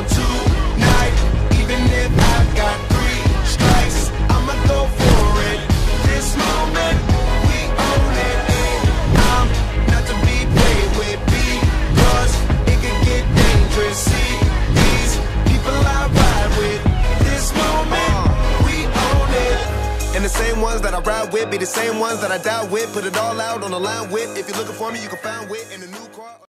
down tonight. Even if I've got three strikes I'ma go for it. This moment, we own it. And I'm not to be played with Because it could get dangerous. See, these people I ride with This moment, we own it. And the same ones that I ride with Be the same ones that I die with. Put it all out on the line with. If you're looking for me, you can find wit in a new car.